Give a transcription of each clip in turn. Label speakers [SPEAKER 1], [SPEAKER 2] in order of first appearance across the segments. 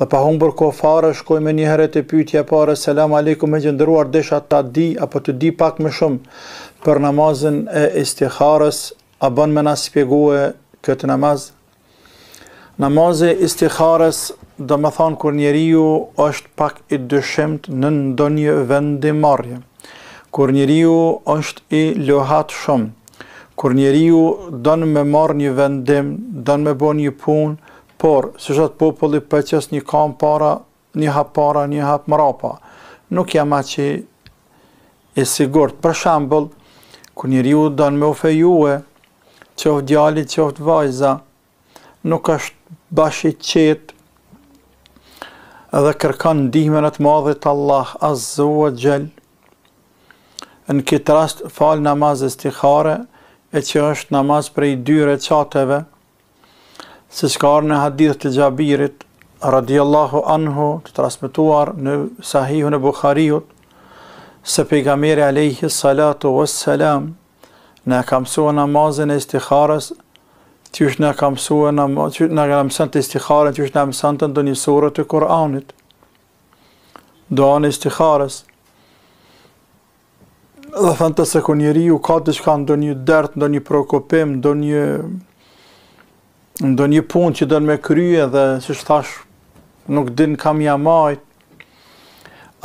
[SPEAKER 1] Dhe pa humbur kohë fare, shkoj me një herë te pyetja e parë, selam aleikum hoxhë i nderuar, desha ta di, apo të di pak më shumë, për namazin e istikharës, a bën me na shpjegue këtë namaz? Namazin e istikharës, domethënë kur njeriu është pak i dyshimt në ndonjë vendimmarrje, kur njeriu është i luhatshëm shumë, kur njeriu don me marrë një vendim, don me bo një punë, Por, si thotë populli, po qet një kamë para, një hap para, një hap mrapa. Nuk jam aq i sigurt. Për shembull, kur njeriu don me u fejue, qoftë djali, qoftë vajza, nuk është bash i qetë dhe kërkon ndihmën e të madhit Allah Azza wa Jall. Në këtë rast fal namaz istikhare, e që është namaz prej dy reqateve, Siç ka ardhë në hadith të Xhabirit, radiallahu anhu, të transmetuar në sahihun e Bukhariut, se pejgamberi alayhi salatu wassalam na ka mësuar namazin e istikharës, qysh na ka mësuar namaz, na mësonte istikharën, qysh na mësonte ndonjë sure të Kur'anit. Duan e istikharës. dhe thënte se kur njeriu ka diçka ndonjë dert, ndonjë preokupim, ndonjë ndonjë punë që don me krye dhe siç thashë nuk din kah m'ia majt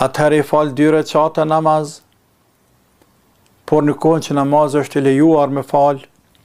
[SPEAKER 1] atëherë i fal dy reqate namaz por në kohën që namaz është i lejuar me falë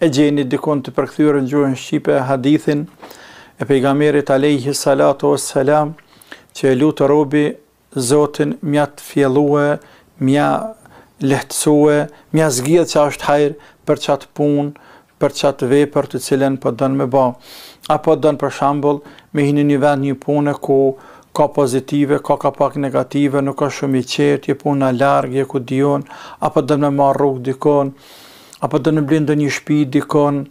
[SPEAKER 1] E gjeni dikund të përkthyer në gjuhën shqipe hadithin e pejgamberit alejhi salatu was salam që e lut robi Zotin m'ia kthjellue, m'ia lehtësue, m'ia zgjedh ça është hajr për qatë punë, për qatë vepër të cilën po don me ba. Apo don për shembull me hi në një vend një pune ku ka pozitive, ka ka pak negative, nuk është shumë i qetë, ja punë në largë, ja ku di unë, apo don me marrë rrugë dikun, apo don me ble ndonjë shpi dikun,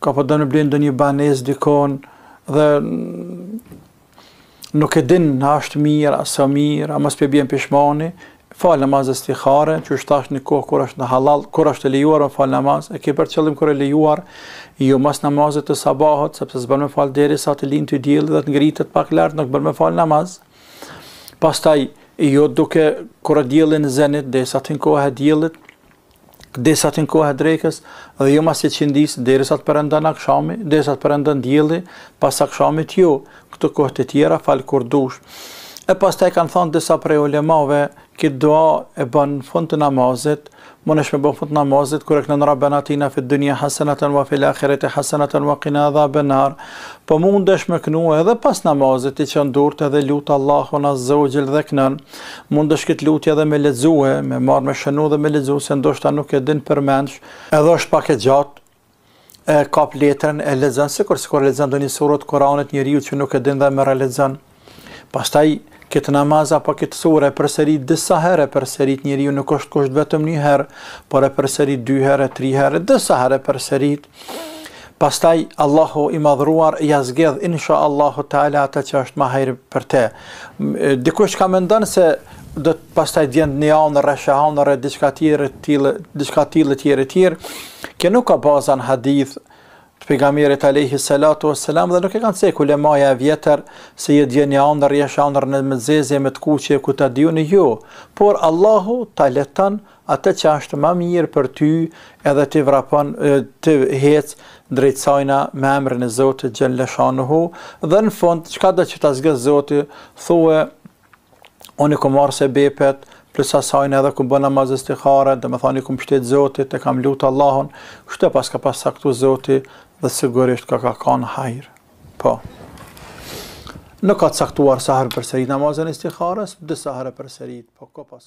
[SPEAKER 1] apo don me ble ndonjë banesë dikun, dhe nuk e din a ashtë mirë, a s'ë mirë, a mos po bjen pishman, fal namaz istikhare, që është tash në kohë kur është hallall, kur është e lejuar me falë namaz, e kem për qëllim kur e lejuar, jo mas namazit të sabahut, sepse s'bën me falë derisa të lindet dielli dhe të ngritet pak lart, nuk bën me falë namaz. Pastaj, jo duke kur ë dielli në zenit, derisa të anohet dielli, derisa të kohë drekës dhe jo mas iqindisë derisa të perëndon akshami, derisa të perëndon dielli, pas akshamit jo, këto kohët e tjera fal kur dush. E pastaj kanë thënë disa prej ulemave, këtë dua e bën në fund të namazit, munesh me bën fund të namazit kur e kënon Rabbana atina fi dunya hasanatan wa fil akhirati hasanatan wa qina adhaban nar. Po mundesh me këndu edhe pas namazit t'i çon durt edhe lut Allahun azza wa jall dhe kënon. Mundesh këtë lutje edhe me lexue, me marrë me shënu dhe me lexu se ndoshta nuk e din përmendsh, edhe është pak e gjatë, e kap letrën e lexon sikur sikur lexon ndonjë surë të Kuranit njeriu që nuk e din dhe merr lexon. Pastaj këtë namaz apo këtë lutje e përsërit disa herë, përsërit njeriu nuk është kusht vetëm një herë, por e përsërit dy herë, tri herë, disa herë përsërit. Pastaj Allahu i madhruar ja zgjedh insha Allahu Teala atë që është më hajr për te. Dikush po mendon se do të pastaj vjen një anërr e sheh anërr diçka tjetër të tillë, diçka të tillë tjetër tjetër. Kjo nuk ka bazë n'hadith të pejgamberit alayhi salatu wassalam dhe nuk e kanë cek ulemaja e vjetër se vjen një anërr e sheh anërr me të zezë me të kuqe ku ta di unë. Por Allahu ta lehton Atë që asht ma mir per ty edhe ti vrapon ti ec drejt sajna me emrin e Zotit xhelle shanuhu dhe në fund çka do që ta zgjedh Zoti thue un i kom marr sebepet plus asajn edhe kom ba namaz istihare do me than i kom mshtet Zotit e kam lut Allahun kështu e paska pas caktu Zoti dhe sigurisht ka ka kan hajr po nuk ka të caktuar sa her perserit namazin istihares disa her e perserit po ka pas